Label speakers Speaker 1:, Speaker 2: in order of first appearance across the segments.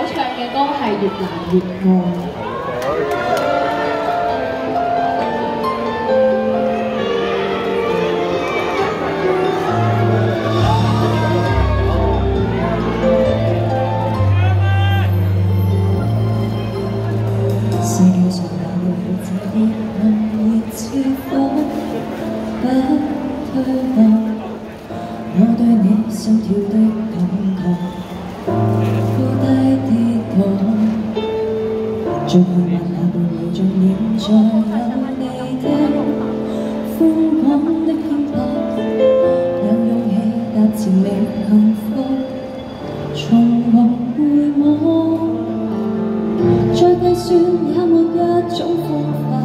Speaker 1: 我唱嘅歌系越难越
Speaker 2: 爱。就让那朵野种凝结有你的疯狂的拼搏，有勇气搭前觅幸福，从无回望，再计算也没一种方法，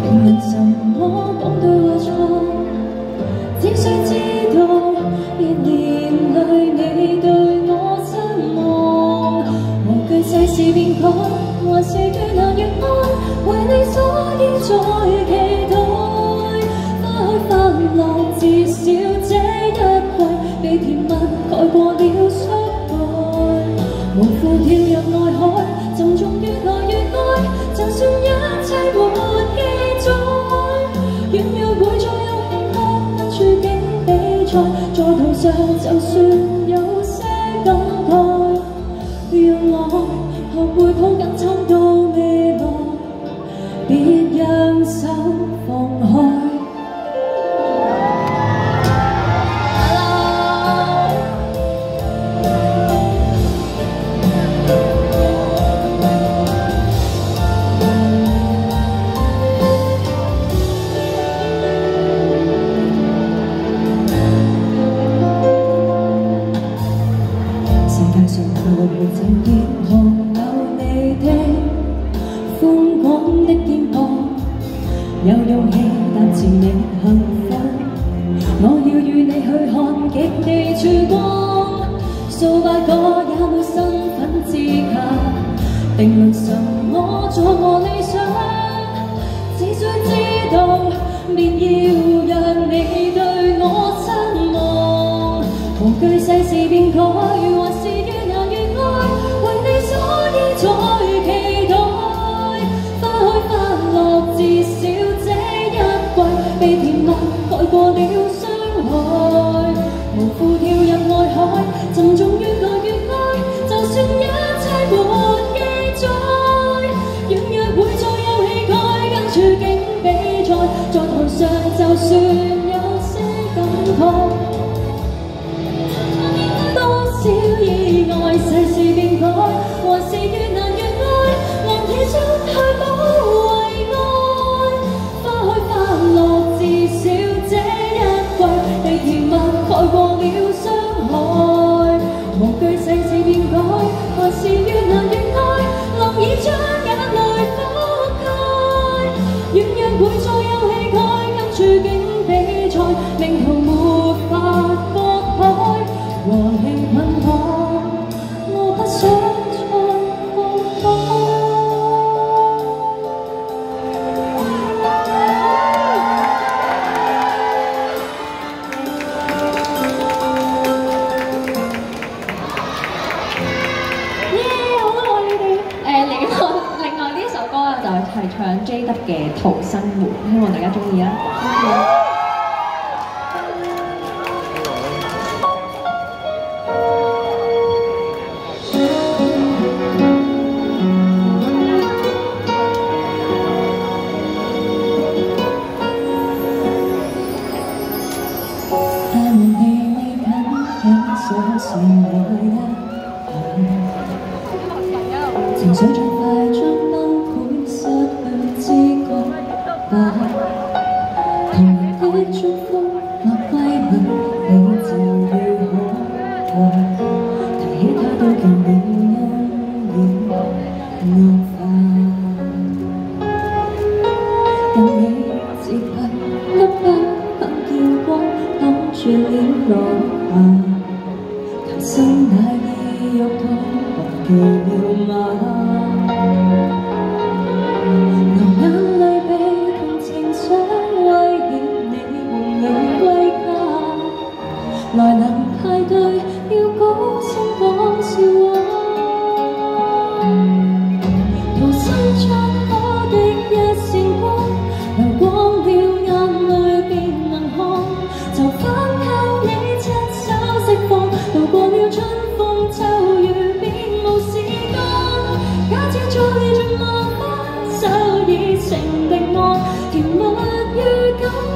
Speaker 2: 评论什么讲对或错，只需知道一年累你对我失望，无惧世事变改。还是越难越爱，为你所以再期待。花开花落，至少这一季被甜蜜盖过了伤害。无负跳入爱海，沉重越来越爱。就算一切。將手放開。极地曙光，数百个也没身份资格。定论什么阻我理想？只想知道，便要让你对我失望。无惧世事变改，还是越难越爱，为你所以才期待。花开花落，至少这一季被甜蜜盖过了伤害。无负跳入爱海，沉重越来越爱，就算一切没记载，软弱会再有气概，跟处境比赛，在台上就算有些感慨。
Speaker 1: 耶！好啊，你哋。诶，另外另外呢一首歌就系唱 J W 嘅《逃生活》，希望大家中意
Speaker 2: 啊。concert. 情的爱，甜蜜预感。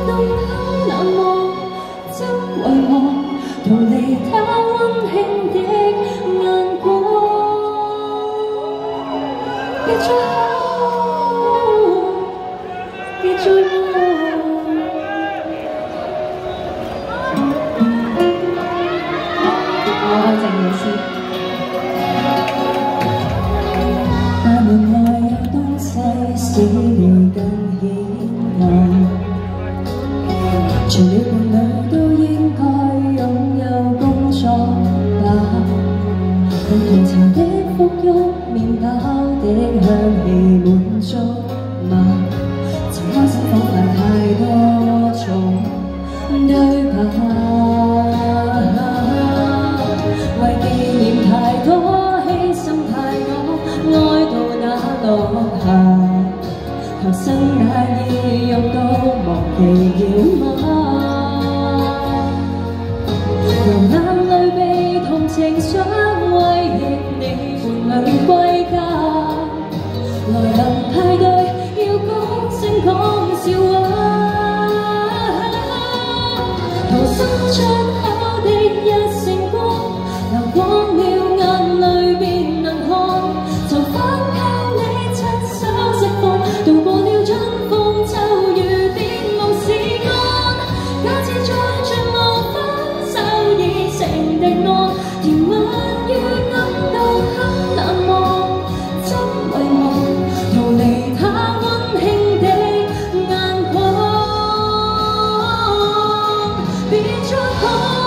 Speaker 2: đầy dịu mãi Lòng nam lời bê thông trình xóa ngoài hiệp đi Lần quay 哦。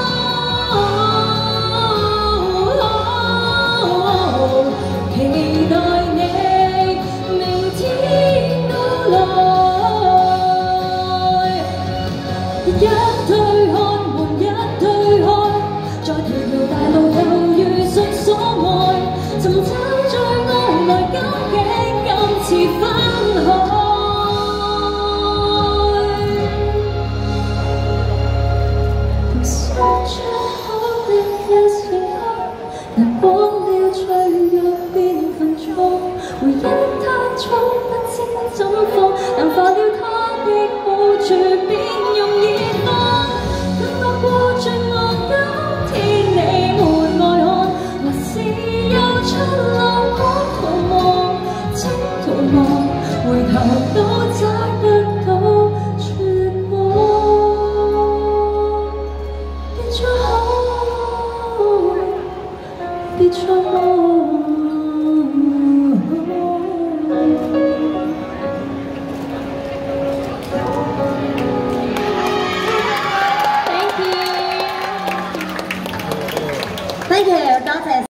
Speaker 2: 别触摸。